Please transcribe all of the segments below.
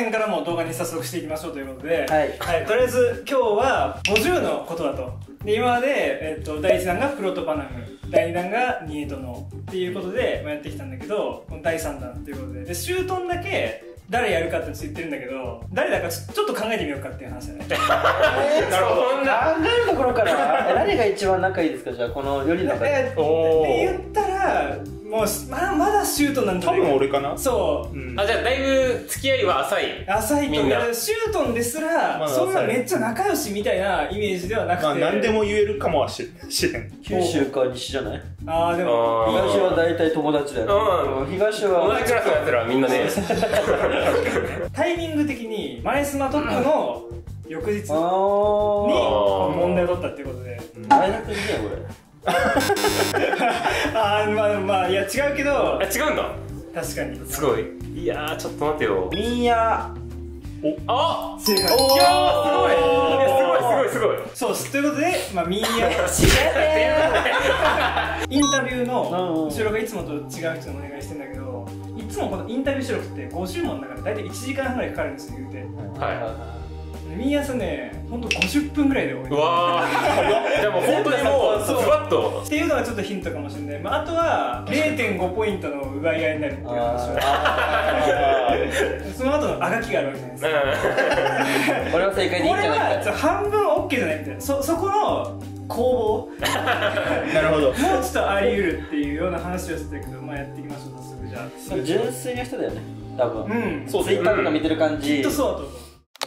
辺からもう動画に早速していきましょうということで、はい。とりあえず今日は50のことだと。で今まで、えっと第1弾がプロトパナム第2弾がニエトノっていうことで、まあ、やってきたんだけどこの第3弾ということで。でシュートンだけ誰やるかって言ってるんだけど誰だかちょちょっと考えてみようかっていう話だね。なるほど。考えるところからえ誰が一番仲いいですか？じゃあこの4人の中で。えおって言ーったらもうまあまだシュートなんじゃ多ないか分俺かな？そう。うん。あじゃあだいぶ付き合いは浅い。浅いとみんな。シュートンですら、まだそんなめっちゃ仲良しみたいなイメージではなくて、まあ何でも言えるかもしれん。九州か西じゃない？ああでも。あー。東は大体友達だよ。ねうん。東同はじクラスのやつらはみんなね。タイミング的にマイスマトップの翌日に問題を取ったっていうことで。大学時代こああまあまあいや違うけどあ違うんだ？確かに。すごい。いやーちょっと待ってよ。れミーヤあ正解。いやーすごい。いやすごいすごいすごい。そうということで、まあ、ミーヤ インタビューのうん収録がいつもと違う人にお願いしてんだけどいつもこのインタビュー収録って50問だから大体1時間半ぐらいかかるんですよ言うて。はミーヤさんね。ほんと50分ぐらいで終わー。じゃあもう本当にもうズそう。バッと。っていうのがちょっとヒントかもしれない、まあ、あとは0.5ポイントの奪い合いになるっていう話 その後のあがきがあるわけじゃないですか。ー これは正解でいいこれんじゃないか。はちょ半分 OK じゃないみたいな。そそこの攻 なるほど。防もうちょっとあり得るっていうような話をしてたけどまあやっていきましょう早速じゃあ。純粋な人だよね多分。うん。そうツイッターとか見てる感じ。きっとそうだと思う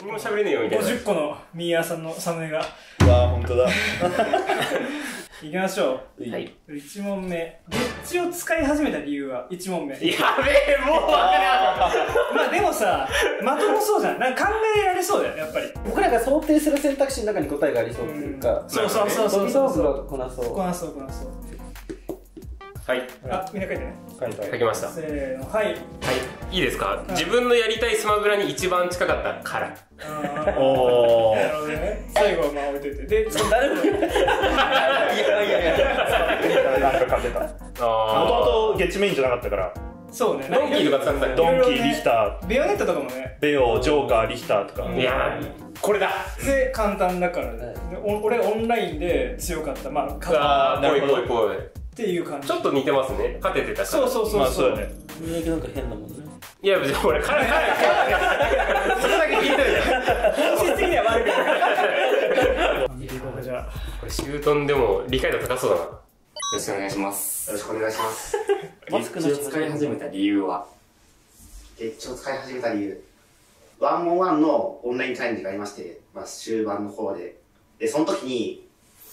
何も喋れねえよみたいな。50個のミーヤーさんのサムネが。うわ本当だ。いきましょう。はい。1問目。ゲッチを使い始めた理由は1問目。やべえもう分かまあでもさまともそうじゃん。なんか考えられそうだよねやっぱり。僕らが想定する選択肢の中に答えがありそうっていうか。そうそうそうそうそそううそうこなそう。こなそうこなそう。はい。あみんな書いてね書いた。書きました。はせーの。はい。い。いいですか？自分のやりたいスマブラに一番近かったから。あー。おー。なるほどね。最後はまあ置いといて。で誰もいやいやいや。なんか勝てた。もとあもとゲッチメインじゃなかったから。そうね。ドンキーとか使ってたドよンキーリヒタベヨネットとかもね。ーベオジョーカーリヒターとか。うんいやー。これだ。で簡単だからね。はいでお俺オンラインで強かった。まあ勝っあーぽいなるほどぽいぽいっていう感じ。ちょっと似てますね。勝ててたから。そうそうそうまあそそううだね。宮城なんか変なもんね。いや別に俺からからからそれだけ聞いてるじゃん。本質的には悪くない。見ていこうかじゃあこれシュートンでも理解度高そうだな。よろしくお願いします。よろしくお願いします。マスクの使い始めた理由は。ゲッチを使い始めた理由。ワンモンワンのオンラインチャレンジがありまして、まあ終盤の方で。で、その時に、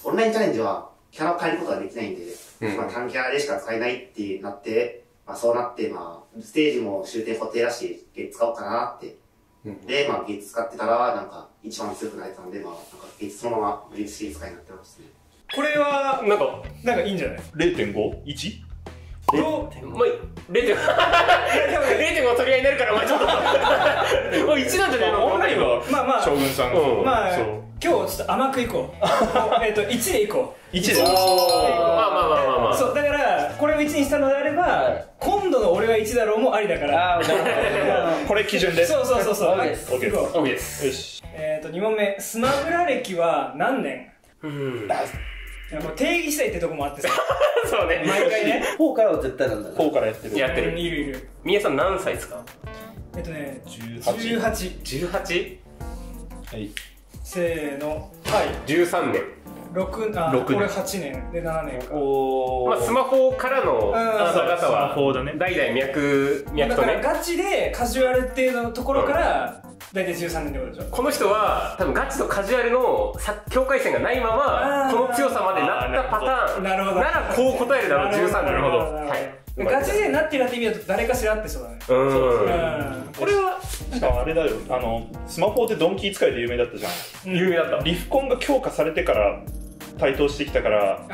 オンラインチャレンジはキャラを変えることができないんで、うん。まあ単キャラでしか使えないってなって、まあそうなって、まあ、ステージも終点固定だし、ゲッツ使おうかなって。うんで、まあゲッツ使ってたら、なんか一番強くなれたんで、まあなんかゲッツそのままブリッジシリーズ使いになってますね。これはなんかなんかいいんじゃない？0.5?1? どうまあ0.5 0.5 取り合いになるからまあちょっと。もう1なんじゃないのオンラインはまあまあ将軍さんうん。まあ今日ちょっと甘くいこう。えっと1でいこう。1で。まあまそうだからこれを1にしたのであれば、はい。今度の俺は1だろうもありだから。ああなるほ これ基準で。そうそうそうそう。OK ですはい。OK です。よし。えっ、と2問目。スマブラ歴は何年？うん。いやもう定義次第ってとこもあってさ。そうね。毎回ね。ど4からは絶対なんだな。4からやってる。やってる。うんいるいる。宮さん何歳ですか？えっとね18 18 18?13 はい。せーの。はい。年6あ六年。これ8年で7年か。おまあスマホからのん。方々スマはホだね。代々脈脈だからとねガチでカジュアルっていうのところから大体13年ってことでしょ。この人は多分ガチとカジュアルのさ境界線がないままこの強さまでなったパターン。なるほど。ならこう答えるだろう13なるほど。はい。ガチ勢になってるなって意味だと誰かしらあってそうだね。うん。うん。これはしかもあれだよ。あのスマホでドンキー使いで有名だったじゃん。有名だった。リフコンが強化されてから台頭してきたから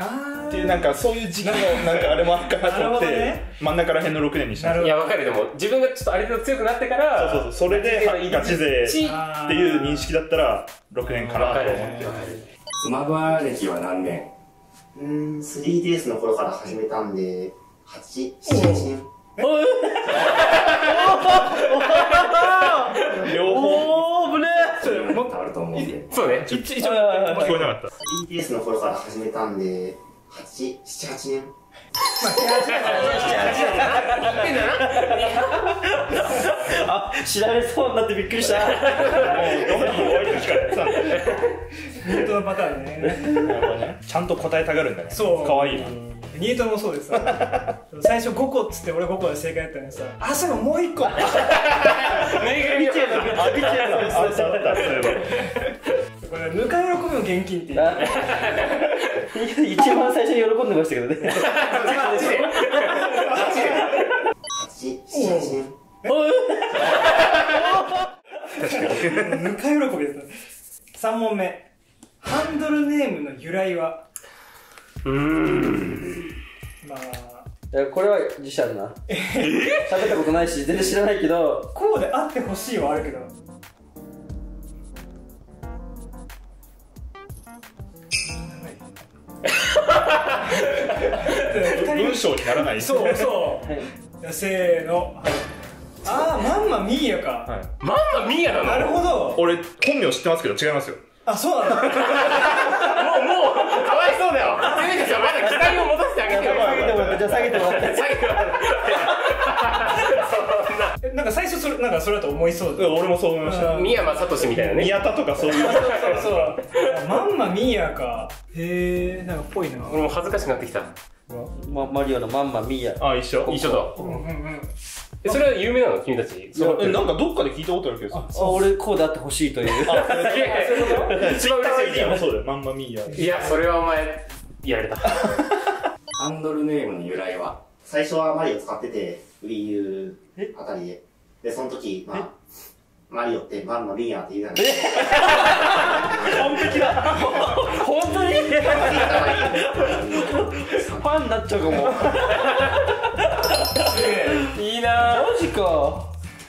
っていうなんかそういう時期の なんかあれもあるかなと思って、真ん中ら辺の6年にしたんですなるいやわかる。でも自分がちょっとある程度強くなってからそうそうそう。それでガチ勢っていう認識だったら6年かなと思って。スマブラ歴は何年？うーん、3DS の頃から始めたんで、8、7、8年。両ると思うんで。そうね。一応、聞こえなかった。BTS の頃から始めたんで、8、7、8年？あ知られそうになってびっくりしたもう、どこに終わりしかやってたんだよニートのパターンねちゃんと答えたがるんだね。そうかわいな。ニートもそうです最初5個っつって俺5個で正解だったのにさあそうもう1個ぬいぐるみのあ、見ちゃうの。あ、そうだった、これぬか喜びの現金っていう。あ一番最初に喜んでましたけどね。8、7、8年ぬか喜びです3問目ハンドルネームの由来はうーんまあこれは自信あるな喋ったことないし全然知らないけどこうであってほしいはあるけど文章にならない。そうそはい、うせーの。ああまんまミーヤか、はい。まんまミーヤなの？なるほど。俺、本名知ってますけど違いますよ。あそうなんだもうもうかわいそうだよ。せめてさまだ期待を持たせてあげてよ。下げてもらってじゃあ下げてもらってなんか最初それなんかそれだと思いそうだ俺もそう思いました。うん。三山聡みたいなね。宮田とかそういう。そうそうまんまミーヤか。へえなんかぽいな。俺も恥ずかしくなってきた。ま、マリオのマンマミーヤあ、一緒。一緒だ。うんうんうん。えそれは有名なの？君たち。そう。え、なんかどっかで聞いたことあるけどさ。あ俺こうであってほしいという。すげえ一番嬉しいそうだよ、マンマミーヤ。いやそれはお前やられた。ハンドルネームの由来は？最初はマリオ使ってて、Wii U あたりで。で、その時、まあ、マリオってマンマミーヤって言うじゃないですか。本当に？ファンになっちゃうかも。いいなマジか。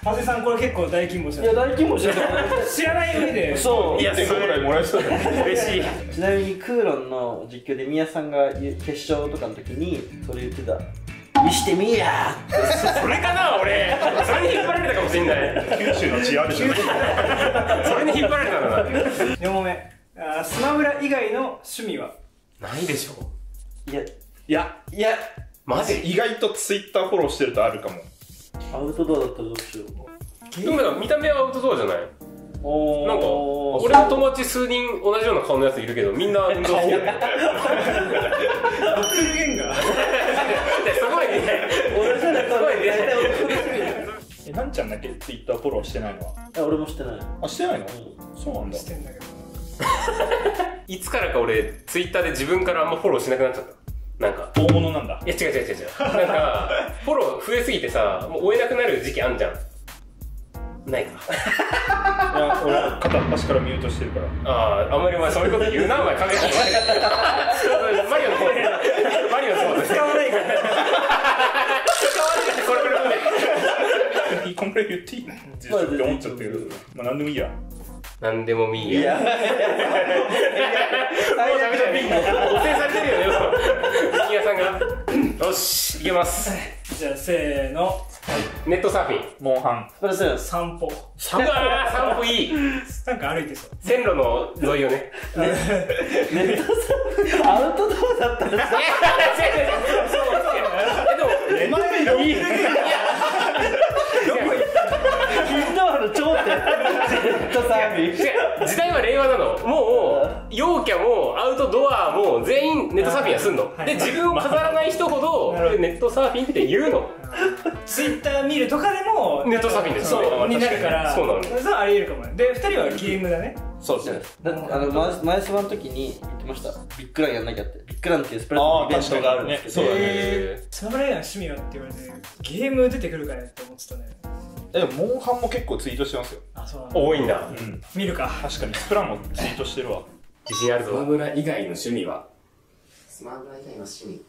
長谷さんこれ結構大金星いや大金星知らない上で。そう。いや1.5ぐらいもらえそうだよ。嬉しい。ちなみにクーロンの実況で宮さんが決勝とかの時にそれ言ってた「見してみーや!」それかな俺。それに引っ張られたかもしれない。九州の血あるじゃない。それに引っ張られたのな。4問目。スマブラ以外の趣味は？ないでしょ。いや。いや、いや。マジ？意外とツイッターフォローしてるとあるかも。アウトドアだったらどうしよう。でも見た目はアウトドアじゃない？おなんかお俺の友達数人同じような顔のやついるけどみんな運動好きだね。ドッペルゲンガー すごいね。俺じゃなくすごいね。え、なんちゃんだっけツイッターフォローしてないのは？て俺もしてない。あ、してないの？そうなん。だし。てんだ。け どいつからか俺ツイッターで自分からあんまフォローしなくなっちゃった。なんか。大物なんだ。いや違う違う違う。違うなんかフォロー増えすぎてさもう追えなくなる時期あんじゃん。ないか。いや、俺、片っ端からミュートしてるから。あああんまりお前そういうこと言うなお前。考えてマリオの方マリオの方使わないから。使わないから。これこれこれ。こんくらい言っていいの？って思っちゃったけど。まあ、なんでもいいや。なんでもみーいや。やもうダメだよみんな汚染されてるよねも。うミヤさんが。よしいけます。じゃあせーのネットサーフィン。モンハン。プラス散歩。うわ ー散歩いい。なんか歩いてそう。線路の沿いをね。ネットサアウトドアだったらさいや違う違う違う。そうそう。そうえでも前のいいの頂点ネットサーフィン違う時代は令和なの。もう陽キャもアウトドアも全員ネットサーフィンはすんの。はい。で自分を飾らない人ほどネットサーフィンって言うの。ツイッター見るとかでもネットサーフィンですそうになるからそうなのそれはありえるかもね。で2人はゲームだね。そうですね。だってあの前前スマの時に言ってました。ビッグランやんなきゃって。ビッグランっていうスプラああ、トゥーンイベントがあるんですけど。そうだね。えースマブラ以外の趣味はって言われてゲーム出てくるかねって思ってたねえ、でもモンハンも結構ツイートしてますよ。あそうなんだ。多いんだ。うん。見るか。確かに、スプラもツイートしてるわ。自信あるスマぞブラ以外の趣味は？スマブラ以外の趣味。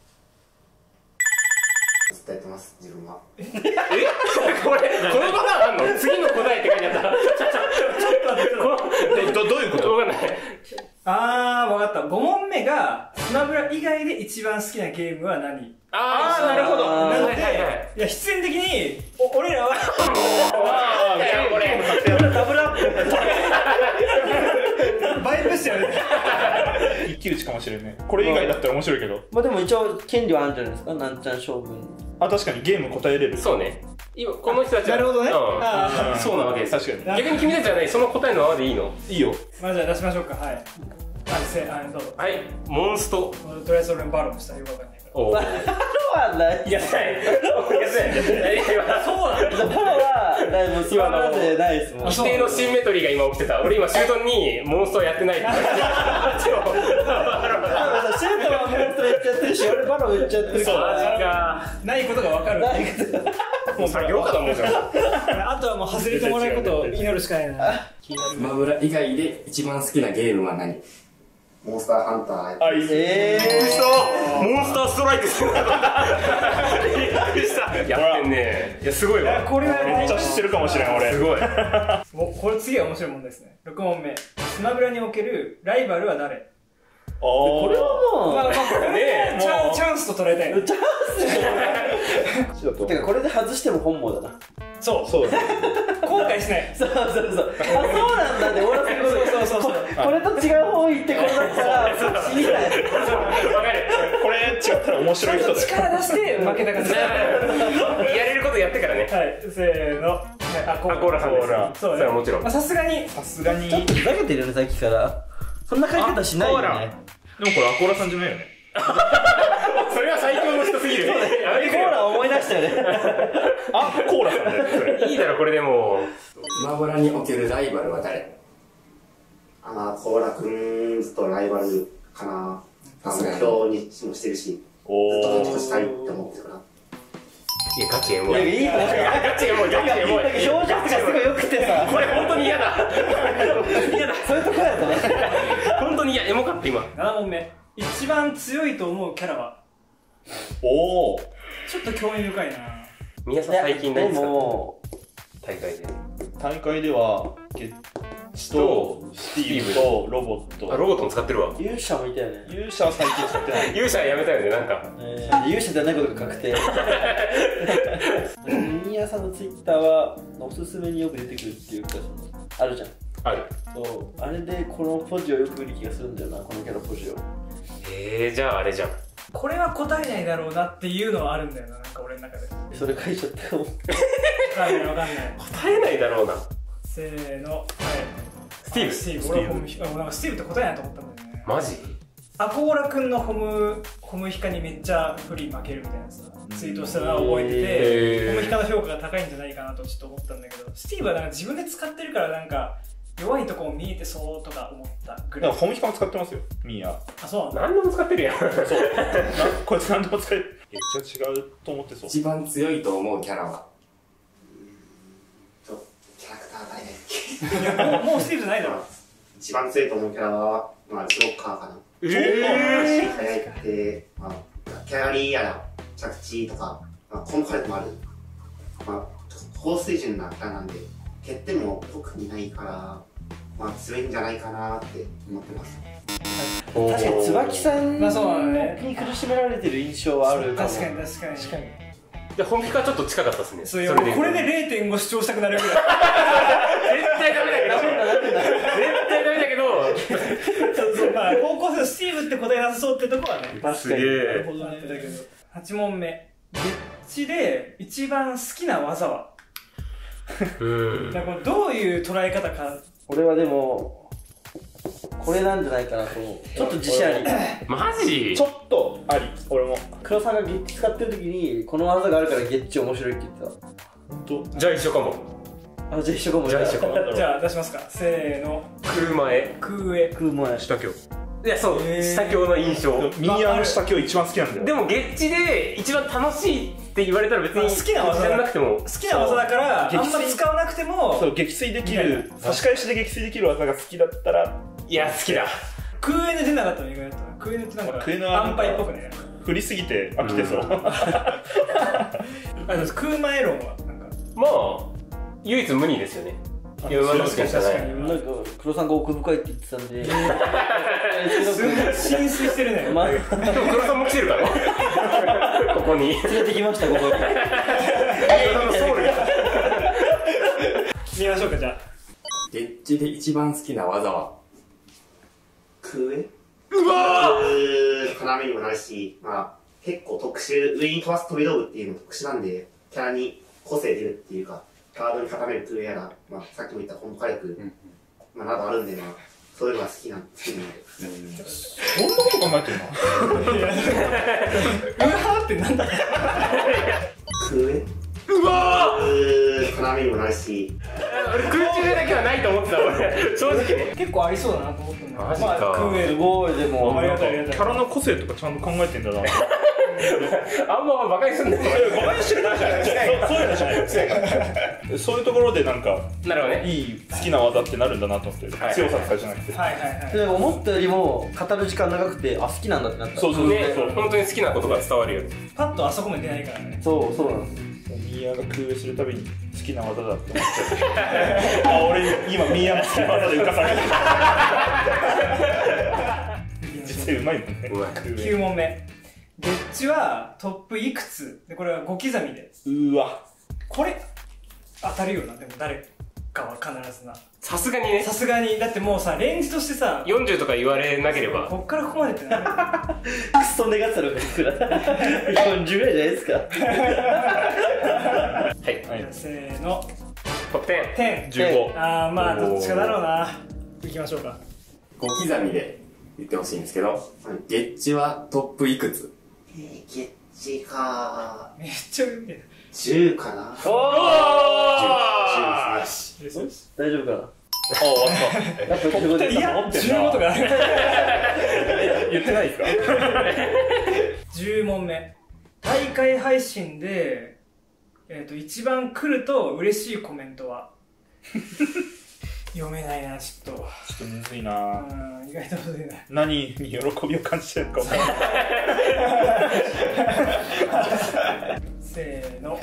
ずっとやってます、自分は。え？これこのパターンあんの？次の答えって書いてあったえ、ど、どういうこと？わかんない。あー、わかった。5問目が、スマブラ以外で一番好きなゲームは何？あーなるほど。なので、はいはいはい。いや、必然的に、お俺らは、いやこれダブルアップバイブして騎打ちかもしれんねこれ以外だったら面白いけどまあでも一応権利はあるんじゃないですかなんちゃん将軍あ確かにゲーム答えれる。そうね今この人たちはなるほどねうんあそうなわけです確か逆に君たちはねその答えのままでいいのにいいよまあじゃあ出しましょうかはいはいせあどうぞはいモンストとりあえず俺バロンしたらよかんないからおおパロはない。いやないいや今そうなのパロはだいぶ座らせない。ですもん規定のシンメトリーが今起きてた。俺今シュートンにモンストやってないって。言われてシュートはモンストやっちゃってるし俺パロ言っちゃってるかマジらか。ないことがわかる。ないけどもう作業家だもんじゃん。あとはもう外れてもらうことを祈るしかないな。スマブラ以外で一番好きなゲームは何？モンスターハンターあいいえモンスターストライクする。びっくりした。やってんね。いやすごいわ。これはめっちゃ知ってるかもしれん俺。すごい。もうこれ次は面白い問題ですね。6問目。スマブラにおけるライバルは誰？ここれはもうまあまあこれねチャンチャンスと捉えたいの。チャンスてかこれで外しても本望だな。そう。そう。だ後悔しな い。そうそうそう。あそうなんだって終わらせることそうそうそうこれと違う方行ってこれだったら死にたいわかるこれ違ったら面白い人だよ力出して負けた感じはいやれることやってからねせーのはいあコアコーラさんですコーラそうそれはもちろんまあさすがにさすがにちょっとふざけてるよねさっきからそんな書き方しないよね。でもこれアコーラさんじゃないよね。それは最強の人すぎる。コーラ思い出したよね。あコーラさんいいだろこれでも。スマブラにおけるライバルは誰？あまあコーラくんずっとライバルかな。あ目標にもしてるし。ずっおと勝ちー越したいって思ってるからいやガチエモい。やいいいと思ういやガチエモい。ガチエモい表情とかすごい良くてさこれ本当に嫌だ嫌だそういうとこだとね本当に嫌エモかった今。7問目一番強いと思うキャラは。おー。ちょっと興味深いな。皆さん最近ないでですか？も大会で。大会ではゲッチとスティーブ。とロボット。あロボットも使ってるわ。勇者もいたよね。勇者は最近使ってない。勇者やめたよねなんか。えー。勇者じゃないことが確定？ミヤさんのツイッターはおすすめによく出てくるっていうかあるじゃんあるそうあれでこのポジをよく見る気がするんだよなこのキャラポジを。えー、じゃああれじゃん。これは答えないだろうなっていうのはあるんだよななんか俺の中で。わそれ書いちゃったかもかんないわかんない。答えないだろうな。せーの。はい。スティーブ。スティーブ。俺はホムヒあなんかスティーブって答えないと思ったんだよね。マジ？アコーラくんのホムホムヒカにめっちゃ不利負けるみたいなさツイートしたのは覚えてて、へー。ホムヒカの評価が高いんじゃないかなとちょっと思ったんだけどスティーブはなんか自分で使ってるからなんか弱いとこも見えてそうとか思ったぐらい。でもホムヒカも使ってますよミーヤあそう。なんだ何でも使ってるやん。そう。なこいつ何でも使える。めっちゃ違うと思ってそう。一番強いと思うキャラは。ちょキャラクター誰だっけ？もう もうスティーブじゃないだろ。一番強いと思うキャラは、まあ、ジョーカーかな。え速くて、まあ、キャリーや着地とか、まあ、コンパレットもある。まあ、高水準なキャラなんで、欠点も特にないから、まあ、強いんじゃないかなって思ってます。ー、確かに椿さんまあそうだね。に苦しめられてる印象はあるかも。確かに確かに。確かに。で本気かちょっと近かったですね。そういやこれで0.5主張したくなるぐらい。絶対ダメだけど。絶対ダメだけど。そうそうまあ高校生のスティーブって答えなさそうってとこはね。確かに。すげえ。なるほどねだけど8問目。ゲッチで一番好きな技は？うん。だからこれどういう捉え方か俺はでもこれなんじゃないかなと思う。ちょっと自信あり。マジ？ちょっとあり。俺も。黒さんがゲッチ使ってる時にこの技があるからゲッチ面白いって言って本当じゃあ一緒かも。たあじゃあ一緒かも。じゃあ一緒かも。じゃあ出しますか。せーの。車へ。空へ。空もや下今いやそう下京の印象。日ミーヤの下今日一番好きなんだよ。でもゲッチで一番楽しいって言われたら別にあ好きな技じゃなくても。好きな技だからあんまり使わなくてもそう撃墜できる。差し返しで撃墜できる技が好きだったら。いや好きだ。空へで出なかったの意外と。空へってなんか安牌っぽくね。振りすぎて飽きてそう、あでも空前論はなんか。まあ唯一無二ですよねいやまあ確かに確かに。に。なんか黒さんが奥深いって言ってたんで。浸水してるね。まあ。でも黒さんも来てるから ここに。連れてきましたここ。に黒さんのソウルが見ましょうかじゃあ。ゲッチで一番好きな技は？空へうわー！要にもなるし、まあ、結構特殊、上に飛ばす飛び道具っていうのも特殊なんで、キャラに個性出るっていうか、カードに固めるトゥーやら、まあ、さっきも言った本火力、まあ、などあるんで、まあ、そういうのが好きなん好きなん。で。そんなこと考えてるの？うわーってなんだ空へうわー要にもなるし、俺空中だけはないと思ってた俺。正直ね。結構ありそうだなと思ったんだマジか。まあ空すへごいでも。ありがたいありがたいキャラの個性とかちゃんと考えてんだな あんまバカにすんねバカにしてないじゃない。そういうのじゃない。そういうところでなんかなるほどね。いい好きな技ってなるんだなと思って、はい。強さとかじゃなくて、はいはいはい。で思ったよりも語る時間長くてあ好きなんだってなった。そうそうそうねそう。本当に好きなことが伝わるよね。パッとあそこまで出ないからね。そうそう。なんですミーヤが空上するたびに好きな技だって思っちゃう。あ俺今ミーヤの好きな技で浮かされてる実際うまいもんね。うまい空上9問目ゲッチはトップいくつ？でこれは5刻みで。うわ。これ当たるよなでも誰かは必ずな。さすがにね。さすがに。だってもうさレンジとしてさ40とか言われなければ。こっからここまでってなる クソ願ってたのがいくら。40ぐらいじゃないですか。はい。はいせーの。トップ10 10 15ああまあどっちかだろうな。行きましょうか。5刻みで言ってほしいんですけど、ゲッチはトップいくつ？えッチかめっちゃ上見てる10かな。お10ですね。そうです。大丈夫かな？あ終わった。やっぱ15でいや持ってんな15とかある言ってないですか？10問目。大会配信で、えー、と一番来ると嬉しいコメントは？読めないなちょっと。ちょっとむずいな。うん意外とむずいな。何に喜びを感じてるのか分からない。せーの。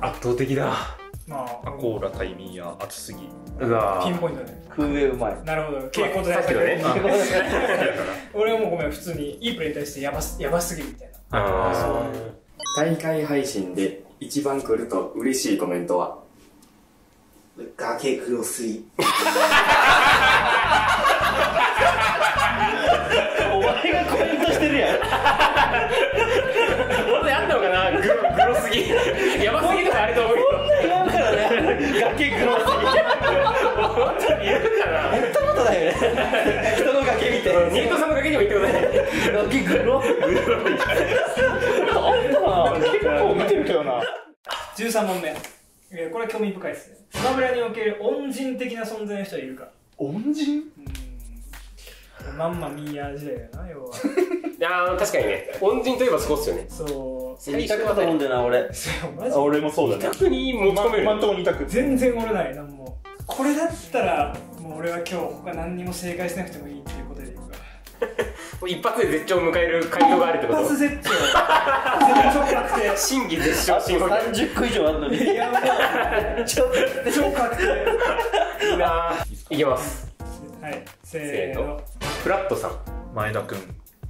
圧倒的だ。まあアコーラ対ミーヤ熱すぎ。うわピンポイントで。空上うまい。なるほど。傾向とさっきのね。俺はもうごめん普通にいいプレーに対してやばすやばすぎるみたいな。あ大会配信で一番来ると嬉しいコメントは？崖黒すぎ。お前がコメントしてるやん。ー本当にあったのかな？グログロすぎ。やばすぎとかあると思うんからね。崖黒すぎ。本当に言うかな言ったことないよね。人の崖見て。ニートさんの崖にも行ってください。崖黒。あったな結構見てるけどな。13問目えーこれは興味深いですね。スマブラにおける恩人的な存在の人はいるか。恩人？うん。まんまミーヤー時代だな要は。いやー確かにね。恩人といえばそこっすよね。そう。二択だと思うんだよな俺。マジあ俺もそうだね。逆に持ち込める。今んとこ二択。全然俺ないなんも。これだったらもう俺は今日他何にも正解しなくてもいい一発で絶頂を迎える回答があるって一こと？発絶頂。絶頂。確定審議絶頂審議30個以上あるのに。いやもうちょっと超確定いいなー。いきます。はいせせーの。ーの。フラットさん。前田君。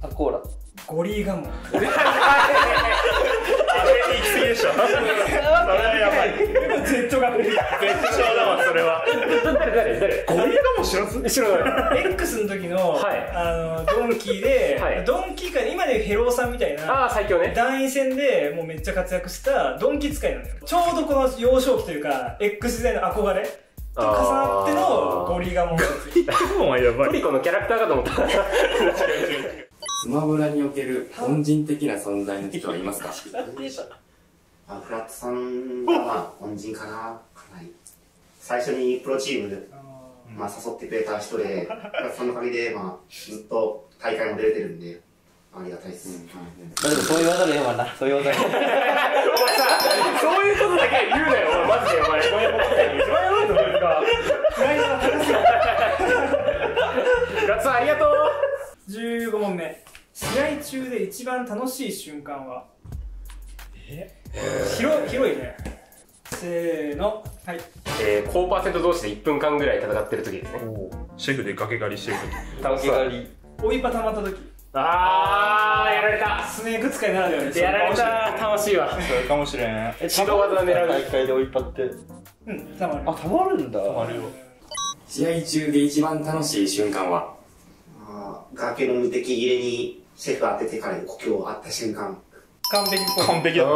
あコーラ。ゴリガモ 行き過ぎでしょそれはやばい。絶頂確定絶頂だわそれは。誰誰誰？ゴリラがも知らず？後ろの X の時の,、はい。あのドンキーで、はい。ドンキーか今でヘローさんみたいなああ最強ね。団員戦でもうめっちゃ活躍したドンキ使いなのよ。ちょうどこの幼少期というか X 時代の憧れと重なってのゴリガモン説もはやばトリコのキャラクターかと思ったスマブラにおける恩人的な存在の人はいますか？あフラットさんがまあ恩人かな？かなり。最初にプロチームで、まあ、誘ってくれた人でフラットさんのおかげで、まあ、ずっと大会も出れてるんでありがたいです、まあでもそう言わざるを得んわなそう言わざるを得んお前さそういうことだけは言うなよ。マジでお前こういうことで一番やばいと思う。か フラットさんありがとう。15問目試合中で一番楽しい瞬間は？え？広い広いね。せーの。はい。えー、高パーセント同士で1分間ぐらい戦ってる時ですね。シェフで崖狩りしてる楽しそう狩り。追いパたまった時。あーやられた。スネーク使いならではですやられた。楽しい。わ。それかもしれん。え指導技狙う大会で追いパって。うんたまる。あたまるんだ。あるよ。試合中で一番楽しい瞬間は？まあ、崖の無敵入れにシェフ当ててから故郷を会った瞬間。完璧っぽい。完璧だっう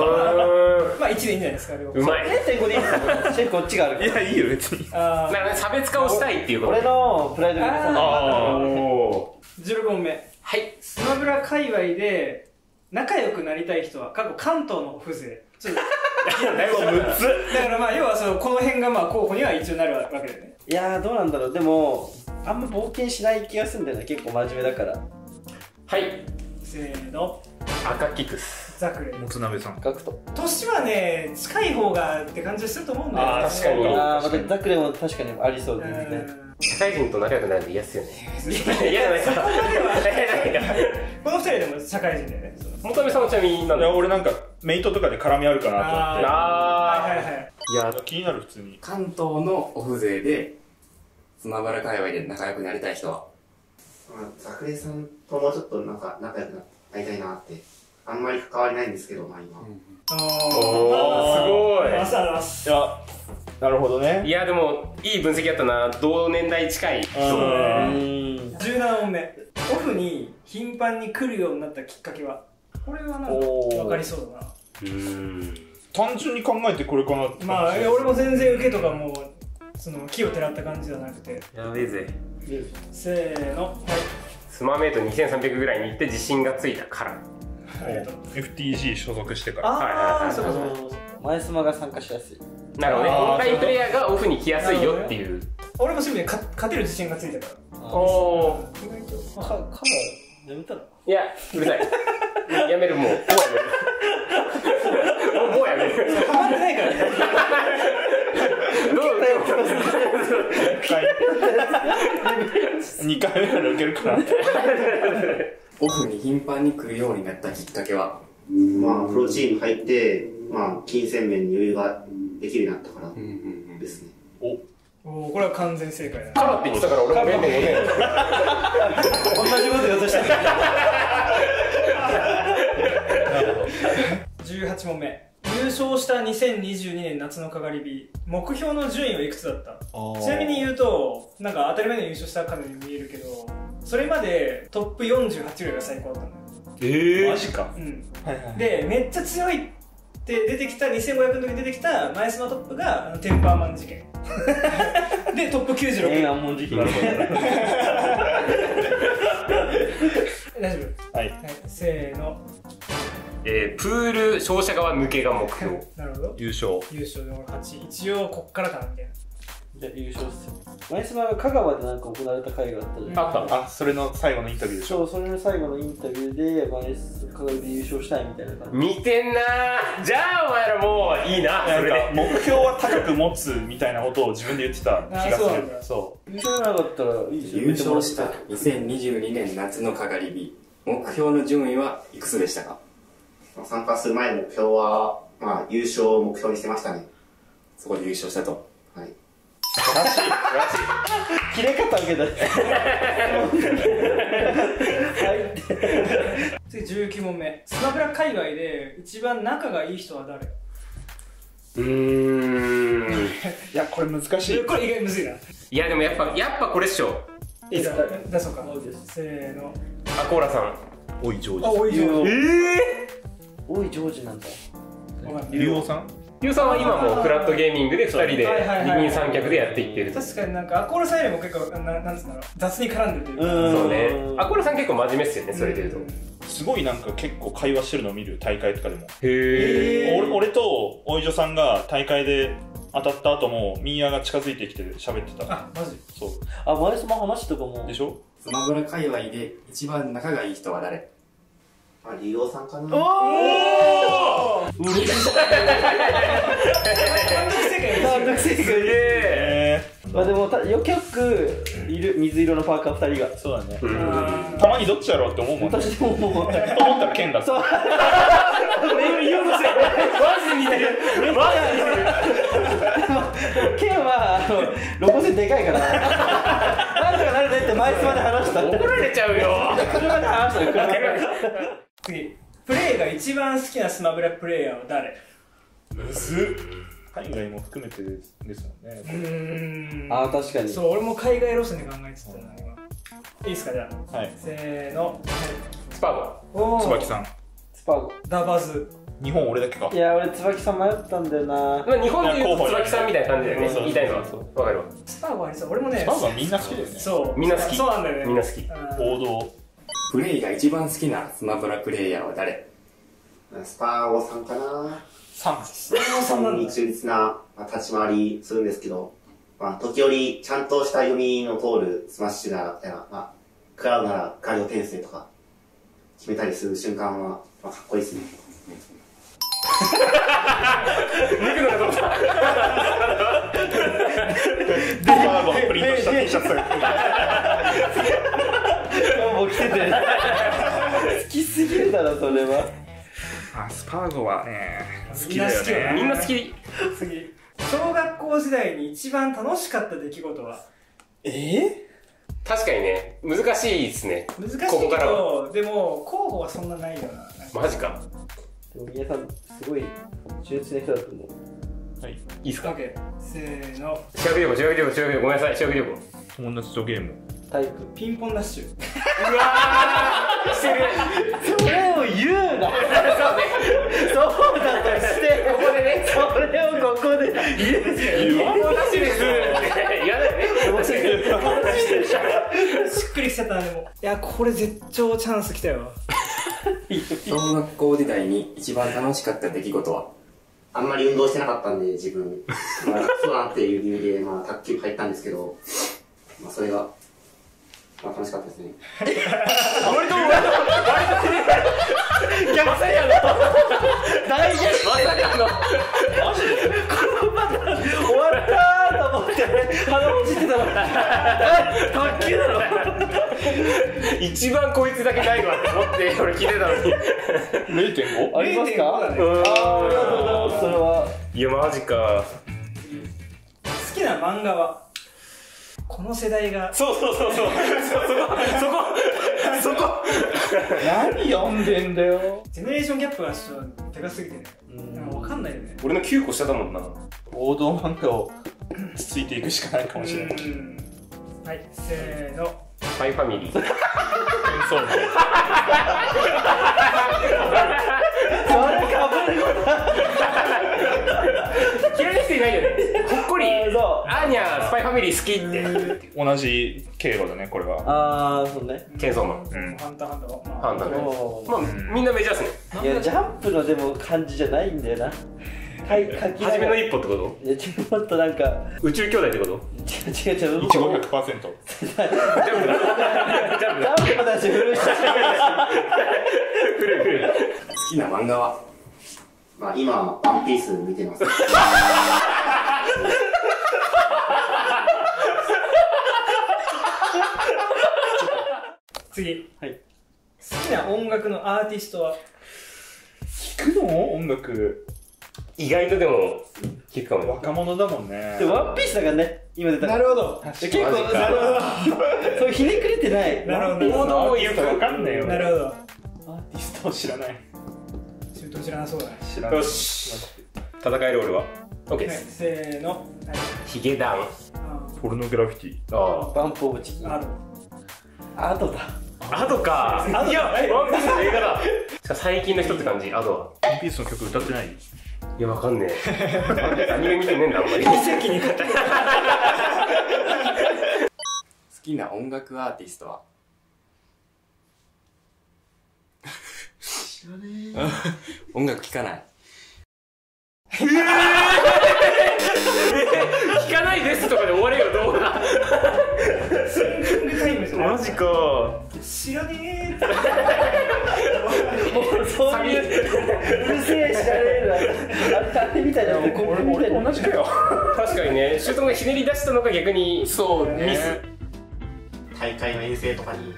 まあ1でいいんじゃないですか両方うまい。0.5でいいですよシェフこっちがあるから。たいやいいよ別に。あだからね差別化をしたいっていうこと。俺のプライドが出た。あおー16問目。はい。スマブラ界隈で仲良くなりたい人は過去関東の風情。ちょっと。だいぶ6つだからまあ要はそのこの辺がまあ候補には一応なるわけだよね。いやーどうなんだろう。でもあんま冒険しない気がするんだよね。結構真面目だからはい。せーの。赤キクス。ザクレもつ鍋さん。ガクト。年はね近い方がって感じすると思うんだよねあー確かに。ああまたザクレも確かにありそううですね。ん。社会人と仲良くなるの嫌っすよね。嫌じゃないですかこの二人でも社会人だよね。その元部さんはちなみになんだいや俺なんかメイトとかで絡みあるかなと思って。あはいはいはいい。や気になる普通に。関東のお風情で、スマブラ界隈で仲良くなりたい人はまあ、ザクレさんともうちょっとなんか仲良くなりたいなって。あんまり関わりないんですけど、まあ今。おー。すごい。いやなるほどね。いやでもいい分析だったな。同年代近い。人うん。うん17問目。オフに頻繁に来るようになったきっかけは？これはなんか分かりそうだな。うん。単純に考えてこれかなってまあ俺も全然受けとかもうその木をてらった感じじゃなくて。やべえぜ。せーの。はい。スマメイト2300ぐらいに行って自信がついたから。ありがとう。FTG 所属してから。あはいはいはい。あそうかそうか。前スマが参加しやすい。なるほどね。あーオンラインプレイヤーがオフに来やすいよっていう。俺も趣味で勝勝てる自信がついたかおおら意外と。かカラーやめたら？いやうるさい。やめるもう。もうやめる。もうもうやめる。ハマってないからね2回目まで受けるからオフに頻繁に来るようになったきっかけはまあ、プロチーム入って、まあ、金銭面に余裕ができるようになったからですね。おーこれは完全正解だカラって言ってたから俺も0.5点同じこと言おうとした18問目優勝した2022年夏のかがり火。目標の順位はいくつだった？ちなみに言うとなんか当たり前に優勝したかのように見えるけどそれまでトップ48ぐらいが最高だったのよ。えマジか。うん。はいはいでめっちゃ強いって出てきた2500の時に出てきたマイスマトップがあのテンパーマン事件。でトップ96ええ安門時期 大丈夫？はい。はい、せーのえー、プール勝者側抜けが目標。なるほど。優勝。優勝で俺8一応こっからかなみたいな。じゃあ優勝っすよ前スマが香川でなんか行われた会があったじゃん。あった。あそれの最後のインタビューでしょ。そうそれの最後のインタビューで前ス香川で優勝したいみたいな感じ。見てんな。ーじゃあお前らもういいななんかそれで。目標は高く持つみたいなことを自分で言ってた気がす あそう優勝なかったらいい優勝した。2022年夏のかがり火目標の順位はいくつでしたか？まあ参加する前の目標は、まあ、優勝を目標にしてましたね。そこで優勝したと。はい。切れ方受けた次19問目スマブラ界隈で一番仲がい。い。人は誰うーんうい。やこれ難しい。これ意外にむずい。ない。やでもやっぱやっぱこれっしょい。い。ですか出そうかせーのアコーラさんおい。ジョーあおい。しい。ええおいジョージなんだ。竜王さん？ゆうさんは今もフラットゲーミングで2人で二人三脚でやっていってる確かになんかアコールさんよりも結構ななんつうんだろう雑に絡んでるというか。うん。そうね。アコーラさん結構真面目っすよねそれでいうと。すごいなんか結構会話してるのを見る大会とかでも。へ俺俺とおいじょさんが大会で当たった後もミーヤが近づいてきて喋ってた。あマジ？そう。あ前スマ話とかも。でしょ？スマブラ界隈で一番仲がいい人は誰？まあ、リオさんかな。単独正解えまあでもたよくよくいる水色のパーカー2人が。ー、そうだね。うん。あたまにどっちやろうって思うもんね。私ももうと思ったら剣だ。ったそうマジ似てる。マ剣はあのロゴ線でかいから。なんとかなるねって前スマで話したジ怒られちゃうよ。車で話したよ車で次。プレイが一番好きなスマブラプレイヤーは誰？むず。っ海外も含めてですですもんね。うーん。あー確かに。そう俺も海外路線で考えてたな今。いいですかじゃあ。はい。せーの。スパー。ゴ椿さん。スパーゴ。ダバズ。日本俺だけか。いや俺椿さん迷ったんだよな。まあ日本でいうと椿さんみたいな感じだよね。言いたいのは。わかるわスパーゴありそう。俺もねスパーゴはみんな好きだよね。そう。みんな好き。そうなんだよね。みんな好き。うん。王道プレイが一番好きなスマブラプレイヤーは誰？スパーゴさんかな。3スパーゴさんなんだに忠実な、まあ、立ち回りするんですけど、まあ、時折、ちゃんとした読みの通るスマッシュなら、みたいな、まあ、クラウドならガリオ転生とか、決めたりする瞬間は、まあ、かっこいいですね。スパーゴのプリントした T シャツてて好きすぎるだろそれは。あスパーゴはね好きだよ好きよね。ねみんな好き。次小学校時代に一番楽しかった出来事は？え？確かにね難しいですね。難しいけここからどでも候補はそんなないよな。マジか。でも皆さんすごい純粋な人だと思う。はい。いいっすか？OK せーの。修学旅行修学旅行修学旅行ごめんなさい修学旅行友達とゲームタイプピンポンダッシュ。うわーしてる。それを言うな。そうだとして。ここでね。それをここで。言う。ピンポンダッシュです言わない。ねしっくりしちゃったなでも。いやこれ絶頂チャンス来たよ。小学校時代に一番楽しかった出来事は？あんまり運動してなかったんで、自分。まあ、そうだなっていう理由で、まあ、卓球部入ったんですけど、まあ、それが、まあ、楽しかったですね。割と割と逆まさかの大丈夫まさかのパターン終わったーと思って鼻落ちてたの卓球だろ一番こいつだけないわって思って俺聞いてたのに 0.5? ありますかねあありがとうございますそれはいやマジか好きな漫画はこの世代が。そうそうそうそう。そこそこそこ。何読んでんだよ。ジェネレーションギャップがちょっとでかすぎてね。わかんないよね。俺の9個下だもんな。王道漫画をついていくしかないかもしれない。うん。はいせーの。スパイファミリー。そう それかぶる嫌いな人いないよね。ほっこり。そう。アーニャスパイファミリー好きって。同じ経路だねこれは。ああそうね。チェーンソーマン。うん。ハンターハンター。はまあハンターね。まあみんなメジャーっすね。いやジャンプのでも感じじゃないんだよな。かい書き初めの一歩ってこいやちょっとなんか。と宇宙兄弟ってこと？違う違う違う。いちご100%ジャンプだ。ジャンプジだャンプだ。し古いし古い古い。好きな漫画は？まあ、今、ワンピース見てます。次。はい。好きな音楽のアーティストは？聞くの音楽意外とでも聞くかも。ね若者だもんね。でワンピースだからね。今出た。なるほど。結構なるほど。そうひねくれてない。なるほど。王道を言うわかんねえよなるほど。アーティストを知らない知らなそうだね。知らないよし。戦える俺は？OK はいですせーの。はいヒゲダン。あポルノグラフィティ。あバンプオブチキン。ある。あとだ。あとか。いやワンピースの映画だ。しかも最近の人って感じ。あとは。ワンピースの曲歌ってない？いやわかんねえ。アニメ見てねえんだあんまり。奇跡に勝った 好きな音楽アーティストは？知らねえ。音楽聴かない。聞かないですとかで終われよ動画シンキングタイムじゃないマジか。知らねえもうそういううるせえ知らねえな。あれみたいな 俺同じかよ。確かにね。シュートがひねり出したのが逆にそうミス。大会の遠征とかに、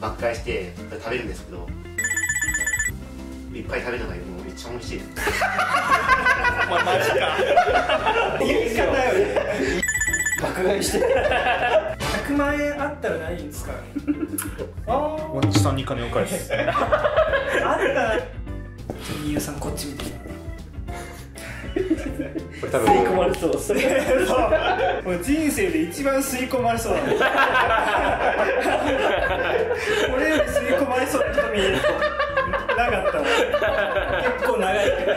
爆買いして、食べるんですけど、いっぱい食べるのがもうめっちゃ美味しいです。言い方よね爆買いして。100万円あったら何に使うあワンチさんに金を返す。ああったなみゆさんこっち見て。これ多吸い込分まれそう。そう。もう人生で一番吸い込まれそうだね俺より吸い込まれそうな瞳なかったもん。結構長い。けど